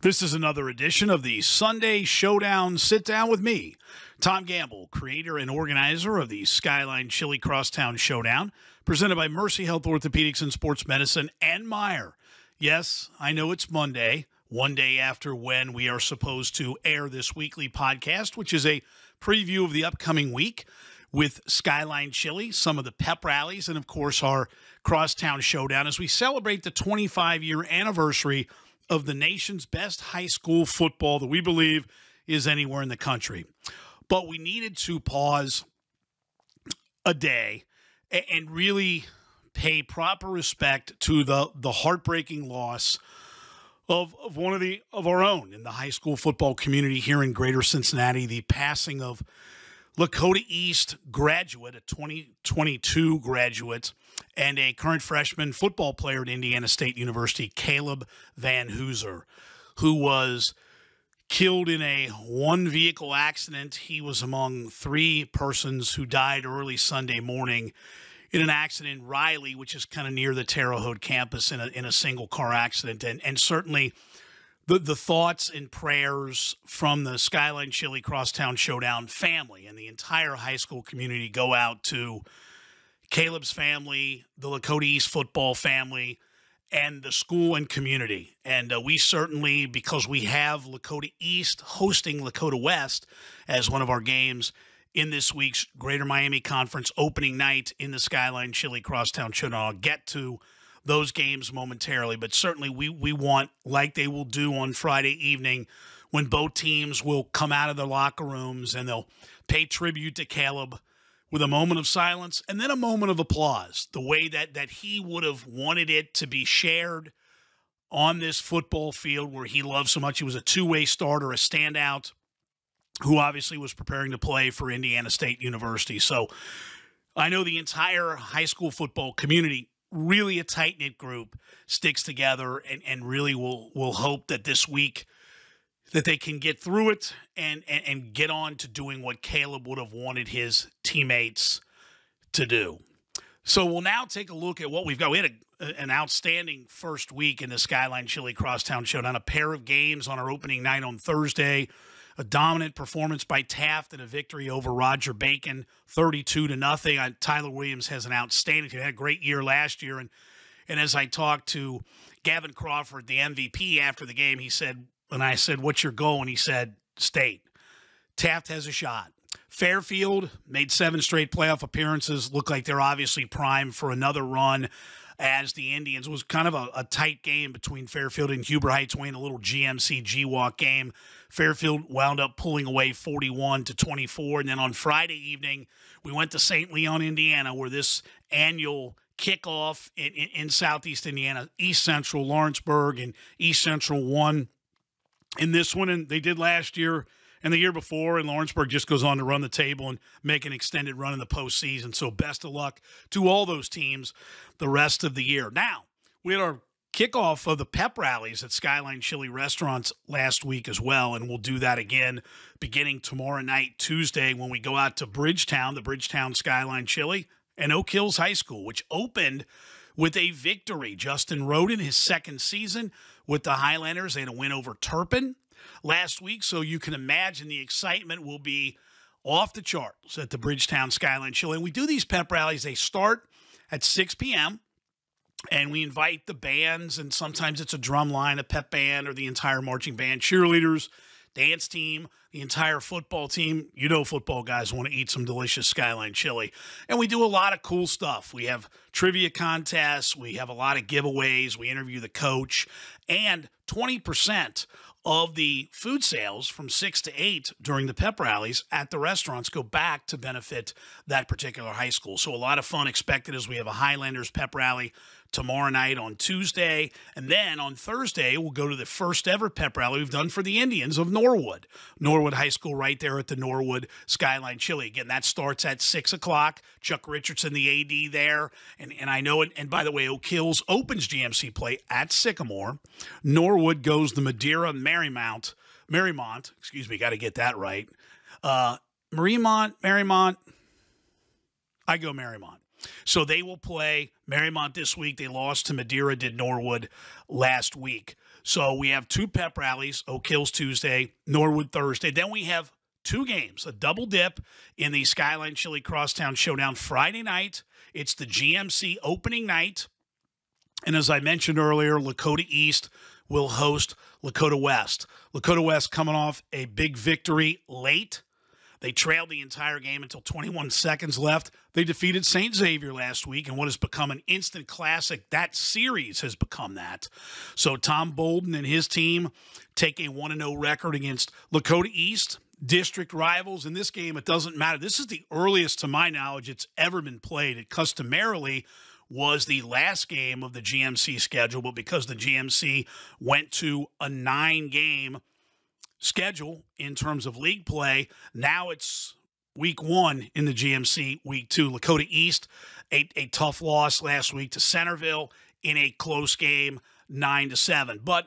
This is another edition of the Sunday Showdown Sit Down with me, Tom Gamble, creator and organizer of the Skyline Chili Crosstown Showdown, presented by Mercy Health Orthopedics and Sports Medicine and Meijer. Yes, I know it's Monday, one day after when we are supposed to air this weekly podcast, which is a preview of the upcoming week with Skyline Chili, some of the pep rallies, and of course our Crosstown Showdown as we celebrate the 25 year anniversary of the nation's best high school football that we believe is anywhere in the country. But we needed to pause a day and really pay proper respect to the the heartbreaking loss of, of one of the of our own in the high school football community here in greater Cincinnati, the passing of Lakota East graduate, a 2022 graduate, and a current freshman football player at Indiana State University, Caleb Van Hooser, who was killed in a one vehicle accident. He was among three persons who died early Sunday morning in an accident in Riley, which is kind of near the Terre Haute campus, in a, in a single car accident. And, and certainly the, the thoughts and prayers from the Skyline Chili Crosstown Showdown family and the entire high school community go out to Caleb's family, the Lakota East football family, and the school and community. And uh, we certainly, because we have Lakota East hosting Lakota West as one of our games in this week's Greater Miami Conference opening night in the Skyline Chili Crosstown Showdown, I'll get to those games momentarily, but certainly we we want like they will do on Friday evening when both teams will come out of their locker rooms and they'll pay tribute to Caleb with a moment of silence and then a moment of applause, the way that that he would have wanted it to be shared on this football field where he loved so much. He was a two-way starter, a standout who obviously was preparing to play for Indiana State University. So I know the entire high school football community really a tight knit group sticks together and, and really will will hope that this week that they can get through it and, and and get on to doing what Caleb would have wanted his teammates to do. So we'll now take a look at what we've got. We had a, an outstanding first week in the Skyline Chili Crosstown Showdown. A pair of games on our opening night on Thursday a dominant performance by Taft and a victory over Roger Bacon, 32 to nothing. Tyler Williams has an outstanding. He had a great year last year, and and as I talked to Gavin Crawford, the MVP, after the game, he said, and I said, "What's your goal?" And he said, "State." Taft has a shot. Fairfield made seven straight playoff appearances. Look like they're obviously primed for another run as the Indians. It was kind of a, a tight game between Fairfield and Huber Heights, Wayne, a little GMC GWOC game. Fairfield wound up pulling away 41 to 24. And then on Friday evening, we went to St. Leon, Indiana, where this annual kickoff in, in, in Southeast Indiana, East Central, Lawrenceburg, and East Central won in this one. And they did last year and the year before, and Lawrenceburg just goes on to run the table and make an extended run in the postseason. So best of luck to all those teams the rest of the year. Now, we had our kickoff of the pep rallies at Skyline Chili restaurants last week as well. And we'll do that again beginning tomorrow night, Tuesday, when we go out to Bridgetown, the Bridgetown Skyline Chili, and Oak Hills High School, which opened with a victory. Justin Roden, his second season with the Highlanders, had a win over Turpin last week. So you can imagine the excitement will be off the charts at the Bridgetown Skyline Chili. And we do these pep rallies, they start at 6 p.m and we invite the bands and sometimes it's a drum line a pep band or the entire marching band cheerleaders dance team the entire football team. You know football guys want to eat some delicious skyline chili. And we do a lot of cool stuff. We have trivia contests we have a lot of giveaways we interview the coach and 20% of the food sales from 6 to 8 during the pep rallies at the restaurants go back to benefit that particular high school. So a lot of fun expected as we have a highlanders pep rally tomorrow night on Tuesday. And then on Thursday, we'll go to the first ever pep rally we've done for the Indians of Norwood. Norwood High School, right there at the Norwood Skyline Chili. Again, that starts at 6 o'clock. Chuck Richardson, the AD there. And, and I know it. And by the way, Oak Hills opens GMC play at Sycamore. Norwood goes the Madeira Mariemont. Mariemont, excuse me, got to get that right. Uh, Mariemont, Mariemont. I go Mariemont. So they will play Mariemont this week. They lost to Madeira, did Norwood last week. So we have two pep rallies, Oak Hills Tuesday, Norwood Thursday. Then we have two games, a double dip in the Skyline Chili Crosstown Showdown Friday night. It's the GMC opening night. And as I mentioned earlier, Lakota East will host Lakota West. Lakota West coming off a big victory late. They trailed the entire game until 21 seconds left. They defeated St. Xavier last week, and what has become an instant classic, that series has become that. So Tom Bolden and his team take a 1 0 record against Lakota East district rivals in this game. It doesn't matter. This is the earliest, to my knowledge, it's ever been played. It customarily was the last game of the GMC schedule, but because the GMC went to a nine game schedule in terms of league play, now it's week one in the GMC, week two. Lakota East, a, a tough loss last week to Centerville in a close game, nine to seven. But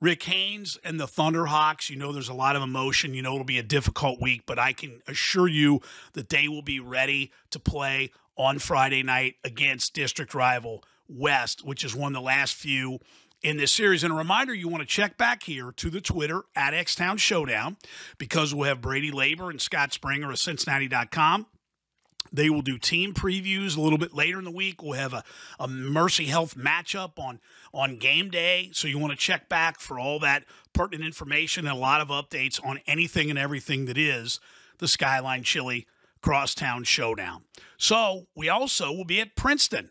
Rick Haynes and the Thunderhawks, you know, there's a lot of emotion. You know, it'll be a difficult week, but I can assure you that they will be ready to play on Friday night against district rival West, which one of the last few in this series. And a reminder, you want to check back here to the Twitter at Xtown Showdown because we'll have Brady Labor and Scott Springer of Cincinnati.com they will do team previews a little bit later in the week. We'll have a, a Mercy Health matchup on, on game day. So you want to check back for all that pertinent information and a lot of updates on anything and everything that is the Skyline Chili Crosstown Showdown. So we also will be at Princeton.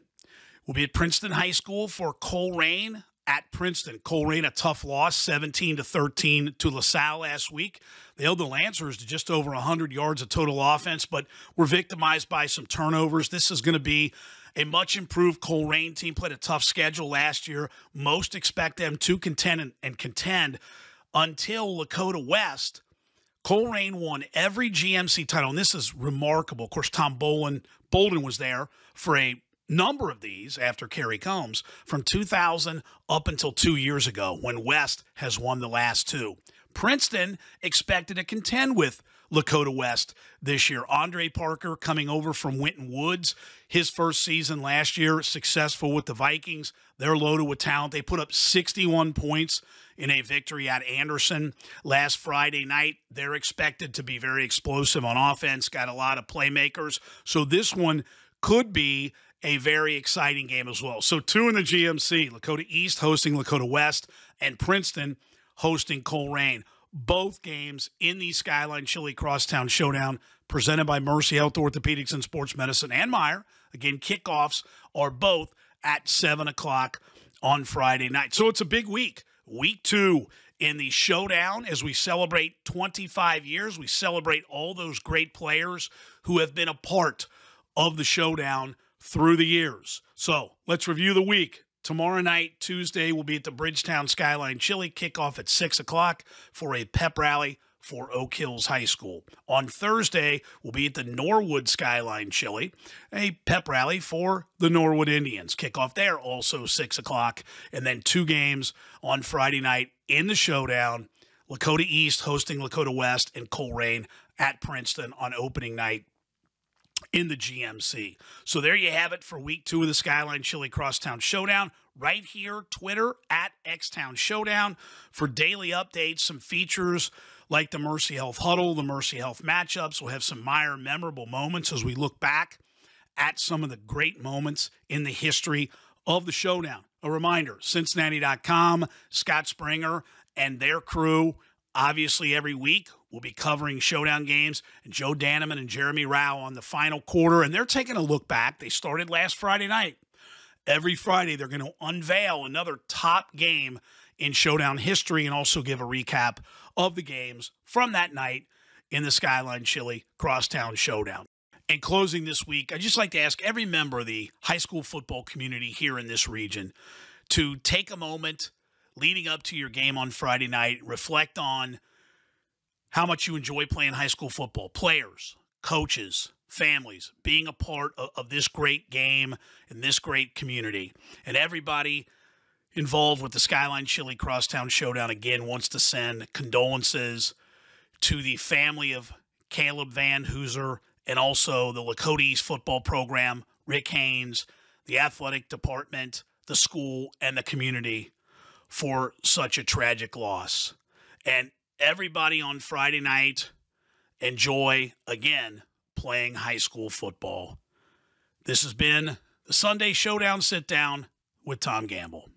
We'll be at Princeton High School for Colerain at Princeton. Colerain a tough loss, 17 to 13 to LaSalle last week. They held the Lancers to just over 100 yards of total offense, but were victimized by some turnovers. This is going to be a much improved Colerain team. Played a tough schedule last year. Most expect them to contend and, and contend until Lakota West. Colerain won every GMC title, and this is remarkable. Of course, Tom Bolden, Bolden was there for a number of these after Kerry Coombs from 2000 up until two years ago when West has won the last two. Princeton expected to contend with Lakota West this year. Andre Parker coming over from Winton Woods, his first season last year, successful with the Vikings. They're loaded with talent. They put up 61 points in a victory at Anderson last Friday night. They're expected to be very explosive on offense, got a lot of playmakers. So this one could be a very exciting game as well. So, two in the GMC Lakota East hosting Lakota West, and Princeton hosting Colerain. Both games in the Skyline Chili Crosstown Showdown presented by Mercy Health Orthopedics and Sports Medicine and Meijer. Again, kickoffs are both at 7 o'clock on Friday night. So, it's a big week. Week two in the showdown as we celebrate 25 years. We celebrate all those great players who have been a part of the showdown through the years. So let's review the week. Tomorrow night, Tuesday, we'll be at the Bridgetown Skyline Chili kickoff at 6 o'clock for a pep rally for Oak Hills High School. On Thursday, we'll be at the Norwood Skyline Chili, a pep rally for the Norwood Indians. Kickoff there also 6 o'clock. And then two games on Friday night in the showdown. Lakota East hosting Lakota West and Colerain at Princeton on opening night in the GMC. So there you have it for week two of the Skyline Chili Crosstown Showdown. Right here, Twitter at Xtown Showdown for daily updates, some features like the Mercy Health Huddle, the Mercy Health matchups. We'll have some Meijer memorable moments as we look back at some of the great moments in the history of the showdown. A reminder Cincinnati.com, Scott Springer, and their crew Obviously, every week we'll be covering showdown games and Joe Danneman and Jeremy Rauch on the final quarter, and they're taking a look back. They started last Friday night. Every Friday, they're going to unveil another top game in showdown history and also give a recap of the games from that night in the Skyline Chili Crosstown Showdown. In closing this week, I'd just like to ask every member of the high school football community here in this region to take a moment leading up to your game on Friday night, reflect on how much you enjoy playing high school football, players, coaches, families, being a part of, of this great game and this great community. And everybody involved with the Skyline Chili Crosstown Showdown again wants to send condolences to the family of Caleb Van Hooser and also the Lakota East football program, Rick Haynes, the athletic department, the school, and the community for such a tragic loss. And everybody on Friday night enjoy again playing high school football. This has been the Sunday Showdown Sit Down with Tom Gamble.